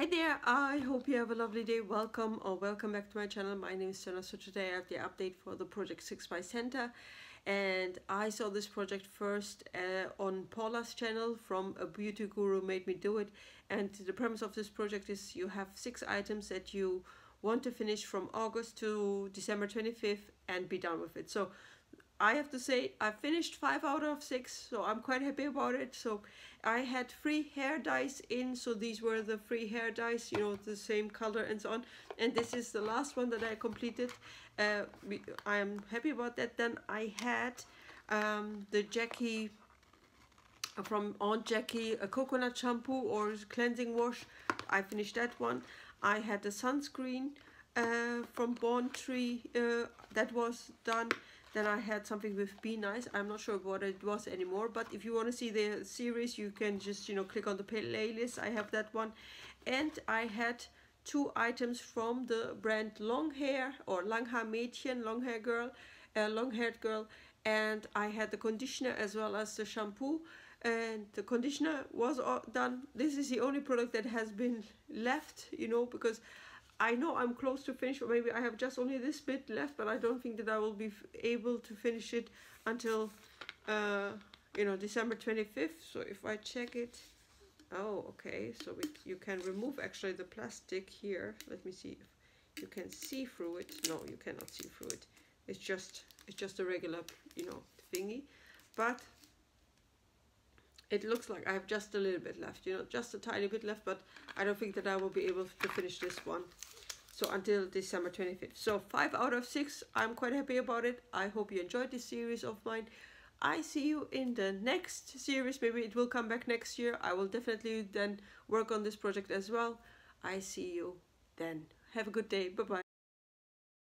Hi there, I hope you have a lovely day. Welcome or welcome back to my channel. My name is Sona. So today I have the update for the project 6 by Santa and I saw this project first uh, on Paula's channel from a beauty guru made me do it and the premise of this project is you have six items that you want to finish from August to December 25th and be done with it. So I have to say I finished five out of six, so I'm quite happy about it. So I had free hair dyes in, so these were the free hair dyes, you know, the same color and so on. And this is the last one that I completed. Uh, I am happy about that. Then I had um, the Jackie uh, from Aunt Jackie a coconut shampoo or cleansing wash. I finished that one. I had the sunscreen uh, from Born Tree uh, that was done then I had something with Be Nice. I'm not sure what it was anymore, but if you want to see the series, you can just, you know, click on the playlist. I have that one. And I had two items from the brand Long Hair or Langhaar Mädchen, Long Hair Girl, uh, Long Haired Girl. And I had the conditioner as well as the shampoo. And the conditioner was all done. This is the only product that has been left, you know, because I know I'm close to finish, or maybe I have just only this bit left, but I don't think that I will be able to finish it until, uh, you know, December 25th. So if I check it, oh, okay, so we, you can remove actually the plastic here. Let me see if you can see through it. No, you cannot see through it. It's just, it's just a regular, you know, thingy. But it looks like I have just a little bit left, you know, just a tiny bit left, but I don't think that I will be able to finish this one. So until December 25th so five out of six I'm quite happy about it. I hope you enjoyed this series of mine. I see you in the next series. Maybe it will come back next year. I will definitely then work on this project as well. I see you then. Have a good day. Bye bye